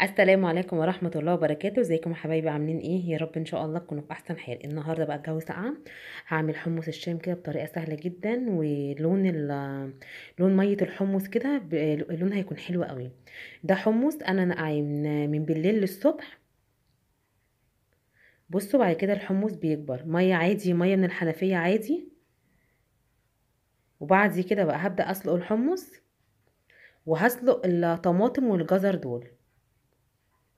السلام عليكم ورحمة الله وبركاته. ازيكم يا حبايبي؟ عاملين إيه؟ يا رب ان شاء الله تكونوا في احسن حال. النهارده بقى الجو ساقعه هعمل حمص الشام كده بطريقة سهلة جدا ولون لون مية الحمص كده اللون هيكون حلو قوي. ده حمص أنا نقعه من بالليل للصبح. بصوا بعد كده الحمص بيكبر. مية عادي مية من الحنفية عادي. وبعد كده بقى هبدأ اسلق الحمص وهسلق الطماطم والجزر دول.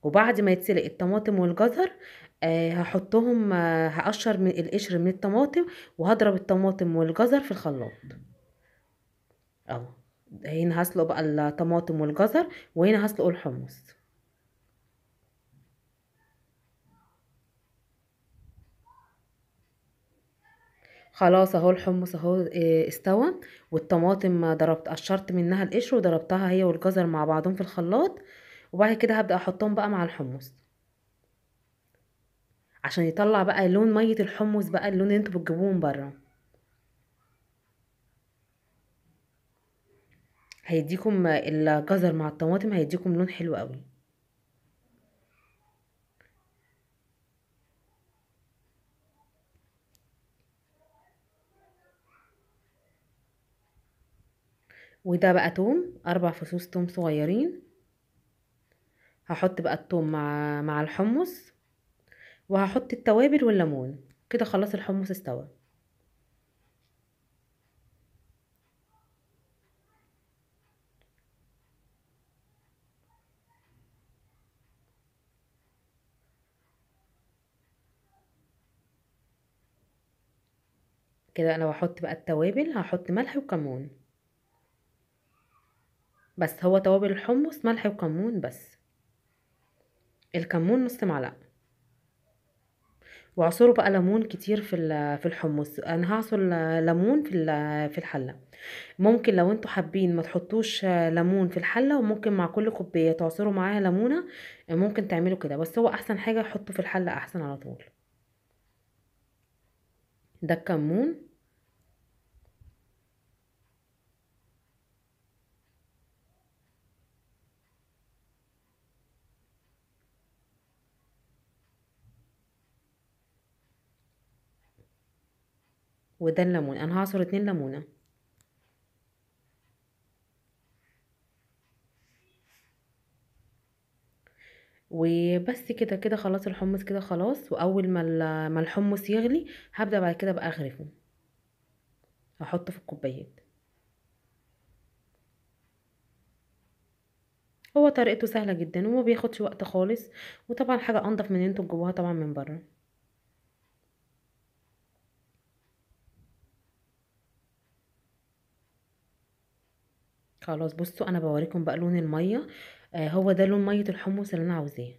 وبعد ما يتسلق الطماطم والجزر آه هحطهم آه هقشر من القشر من الطماطم وهضرب الطماطم والجزر في الخلاط. أهو. هنا هسلق بقى الطماطم والجزر وهنا هسلق الحمص. خلاص أهو الحمص أهو آه، استوى والطماطم ضربت قشرت منها القشر وضربتها هي والجزر مع بعضهم في الخلاط. وبعد كده هبدأ أحطهم بقى مع الحمص. عشان يطلع بقى لون مية الحمص بقى اللون اللي أنتوا بتجيبوه من بره. هيديكم الجزر مع الطماطم هيديكم لون حلو قوي. وده بقى توم أربع فصوص توم صغيرين. هحط بقى التوم مع مع الحمص وهحط التوابل والليمون. كده خلاص الحمص استوى. كده أنا بحط بقى التوابل هحط ملح وكمون. بس هو توابل الحمص ملح وكمون بس. الكمون نص معلقة. واعصروا بقى ليمون كتير في في الحمص. أنا هعصر ليمون في في الحلة. ممكن لو أنتوا حابين ما تحطوش ليمون في الحلة وممكن مع كل كوباية تعصروا معاها ليمونة ممكن تعملوا كده. بس هو أحسن حاجة حطه في الحلة أحسن على طول. ده الكمون. وده الليمون أنا هعصر اتنين ليمونة. وبس كده كده خلاص الحمص كده خلاص. وأول ما ما الحمص يغلي هبدأ بعد كده بقى اغرفه هحطه في الكوبايات. هو طريقته سهلة جدا وما بياخدش وقت خالص. وطبعا حاجة أنضف من ان أنتوا تجيبوها طبعا من بره. خلاص بصوا أنا بوريكم بقى لون المية. آه هو ده لون مية الحمص اللي أنا عاوزاه.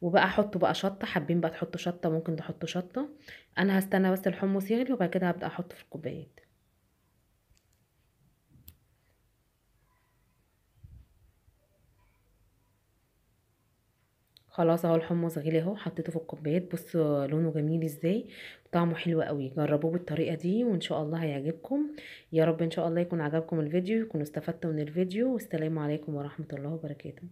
وبقى حطوا بقى شطة حابين بقى تحطوا شطة ممكن تحطوا شطة. أنا هستنى بس الحمص يغلي وبعد كده هبدأ أحطه في الكوبايات. خلاص اهو الحمص غلي اهو حطيته في الكوبايات. بصوا لونه جميل إزاي؟ طعمه حلو قوي. جربوه بالطريقة دي وان شاء الله هيعجبكم. يا رب ان شاء الله يكون عجبكم الفيديو يكونوا استفدتوا من الفيديو. والسلام عليكم ورحمة الله وبركاته.